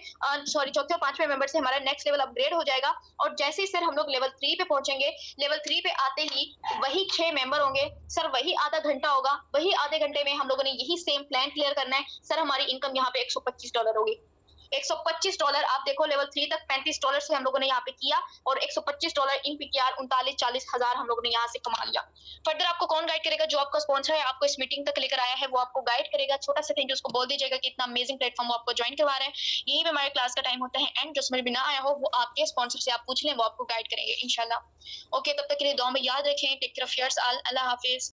सॉरी चौथे और पांचवे मेंबर से हमारा नेक्स्ट लेवल अपग्रेड हो जाएगा। और जैसे ही सर हम लोग लेवल थ्री पे पहुँचेंगे लेवल थ्री पे आते ही वही छह मेंबर होंगे। सर वही आधा घंटा होगा, वही आधे घंटे में हम लोगों ने यही सेम प्लान क्लियर करना है। सर हमारी इनकम यहाँ पे एक सौ पच्चीस डॉलर होगी। 125 डॉलर, आप देखो लेवल थ्री तक 35 डॉलर से हम लोगों ने यहाँ पे किया और 125 डॉलर इन पीकेआर उनतालीस चालीस हज़ार हम लोगों ने यहाँ से कमा लिया। फर्दर आपको कौन गाइड करेगा? जो आपका स्पॉन्सर है, आपको इस मीटिंग तक लेकर आया है, वो आपको गाइड करेगा। छोटा सा थैंक यू उसको बोल दीजिएगा कि इतना अमेजिंग प्लेटफॉर्म आपको ज्वाइन करवा रहे हैं। यही पे हमारे क्लास का टाइम होता है। एंड जो समझ में ना आया हो, वो आपके स्पॉन्सर से आप पूछ लें, वो आपको गाइड करेंगे इनशाला ओके तब तक के लिए दो में याद रखें। टेक केयर ऑफ़ योर्स अल्लाह हाफिज।